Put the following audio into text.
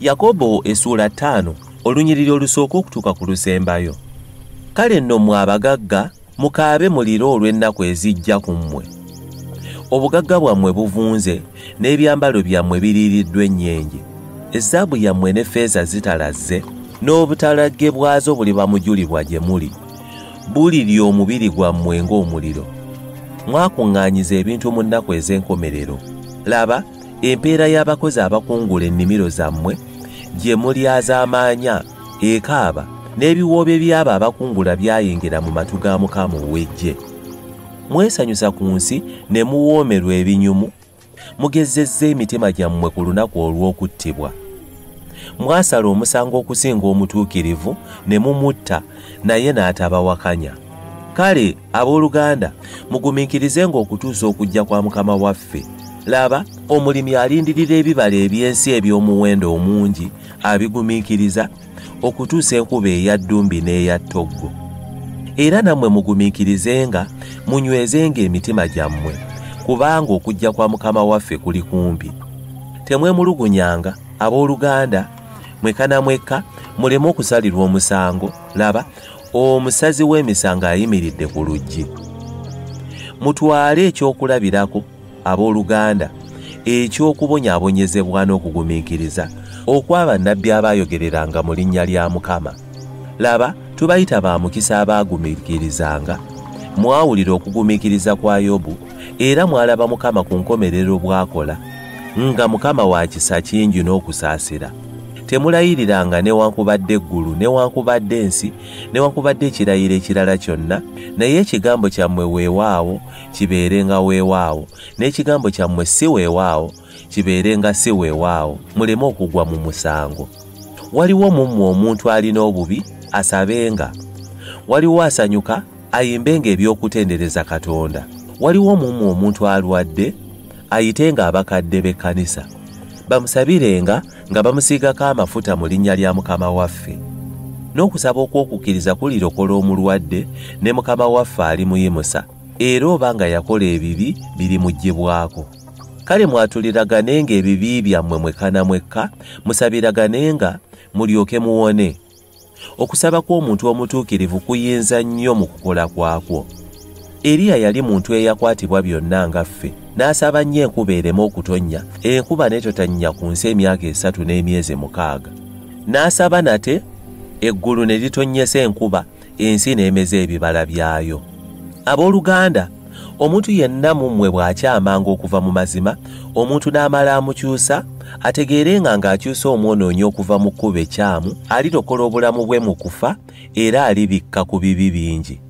yakobo essuula ttaano olunyiriri olusooka okutuuka ku lusembayo. Kale nno mmwe abagagga mukaabe muliro olw'ennaku ezijja ku mmwe. Obugagga bwammwe buvunze n'ebyambalo byammwe biriiriddwa ennyenje ezaabu yammwe ne feeza zitalazze n'obutalagge bwazo buli bamujulibwa gye muli. Bulirya omubiri gwammwe ng'omuliro. Mwakuŋŋaanyiza ebintu mu nnaku ez'enkomerero. Laba empeera y'abakozi abakungula ennimiro zammwe gye mulyaz'amaanya ekaaba n'ebiwoobe by'abo abakungula byayingira mu matu ga mukama ow'eggye. Mwesanyusa ku nsi ne muwoomerwa ebinyumu mugezezza emitima gyammwe ku lunaku olw'okuttibwa. Mwasala omusango okusinga omutuukirivu ne mumutta naye n'atabawakanya. Kale abooluganda mugumiikirizenga okutuusa okujja kwa mukama waffe laba omulimi alindirira ebibala eby'ensi eby'omuwendo omungi abigumiikiriza okutuusa enkuba eya ddumbi n'eya ttoggo. Era nammwe mugumiikirizenga munywezenga emitima gyammwe kubanga okujja kwa mukama waffe kuli kumpi. Temwemulugunyanga abooluganda mwekana mwekka muleme okusalirwa omusango. Laba omusazi w'emisango ayimiridde ku luggi. Mutwale ekyokulabirako abooluganda eky'okubonyaabonyezebwa n'okugumiikiriza okw'abannabbi abaayogereranga mu linnya lya mukama. Laba tubayita ba mukisa abaagumiikirizanga. Mwawulira okugumiikiriza kwa yobu era mwalaba mukama ku nkomerero bw'akola nga mukama wa kisa kingi n'okusaasira temulayiriranga newankubadde eggulu newankubadde ensi newankubadde ekirayiro ekirala kyonna naye ekigambo kyammwe weewaawo kibeerenga weewaawo n'ekigambo kyammwe si weewaawo kibeerenga si weewaawo. Muleme okugwa mu musango. Waliwo mu mmwe omuntu alina obubi asabenga waliwo asanyuka ayimbenga ebyokutendereza katonda. Waliwo mu mmwe omuntu alwadde ayitenga abakadde b'ekkanisa. Bamusabirenga nga bamusiigako amafuta mu linnya lya mukama waffe n'okusaba okw'okukkiriza kulirokola omulwadde ne mukama waffe alimuyimusa era oba nga yakola ebibi birimuggyibwako kale mwatuliraganenga ebibi byammwe mwekana mwekka musabiraganenga mulyoke muwone. Okusaba kw'omuntu omutuukirivu kuyinza nnyo mu kukola kwakwo. Eriya yali muntu eyakwatibwa byonna nga ffe n'asaba nnyo enkuba ereme okutonnya enkuba n'etotannya ku nsi emyaka esatu n'emyezi mukaaga. N'asaba nate eggulu ne litonnyesa enkuba ensi n'emeza ebibala byayo. Abooluganda omuntu yenna mu mmwe bw'akyamanga okuva mu mazima omuntu n'amala amukyusa ategeerenga ng'akyusa omwonoonyi okuva mu kkuba ekyamu alirokola obulamu bwe mu kufa era alibikka ku bibi bingi